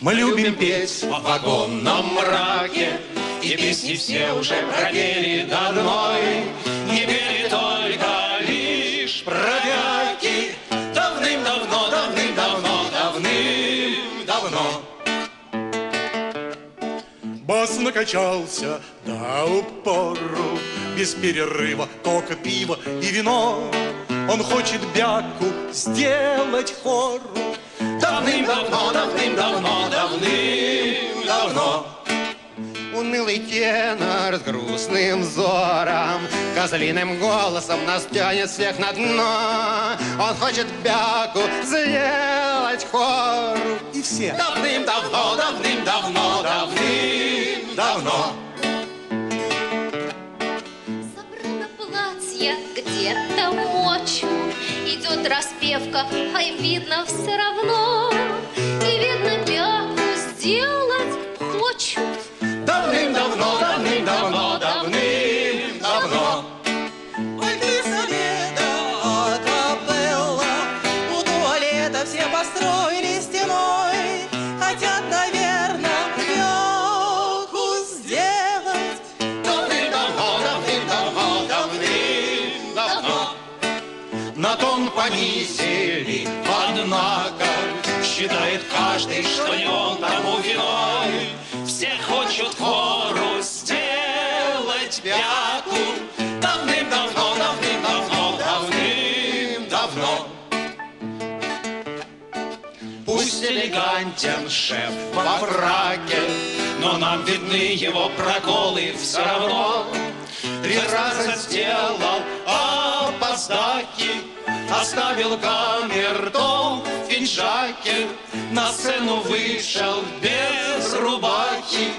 Мы любим петь в вагонном мраке. И песни все уже пропели до одной Не пели только лишь бродяги. Давным-давно, давным-давно, давным-давно. Бас накачался до упору Без перерыва кока, пиво и вино. Он хочет бяку сделать хору. Давным-давно, давным-давно, Унылый тенор с грустным взором Козлиным голосом нас тянет всех на дно. Он хочет бяку сделать хору И все. Давным-давно, давным-давно, давным-давно. Забрано платье где-то мочу Идет распевка, а им видно все равно. И видно бяку сделать хочут построили стеной Хотят, наверное, елку сделать. Давным-давно, давным-давно, давным-давно. На тон понизили, однако Считает каждый, что не он тому виной. Все хочут хору сделать пятку. Давным-давно, давным-давно, давным-давно Пусть элегантен шеф во фраке, Но нам видны его проколы все равно. Три раза сделал опоздаки, Оставил камертон в пиджаке, На сцену вышел без рубахи,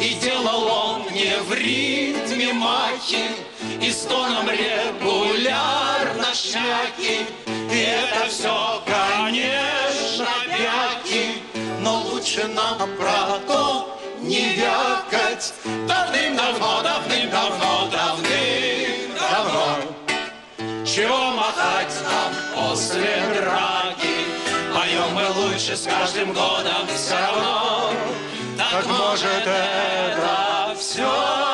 И делал он не в ритме махи, И с тоном регулярно шмяки. И это все, конечно, нам про то не вякать. Давным-давно, давным-давно, давным-давно. Чего махать нам после драки? Поем мы лучше с каждым годом все равно. Так может это все